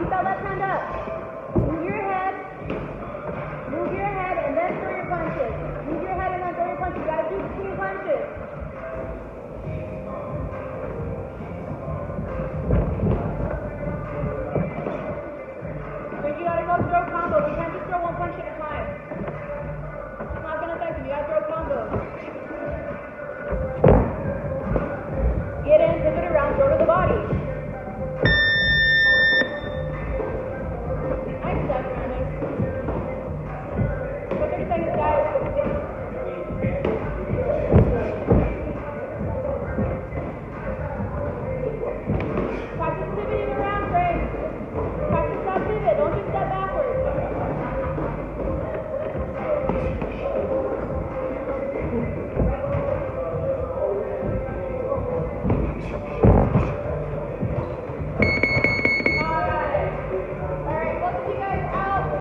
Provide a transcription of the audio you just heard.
Keep that left hand up.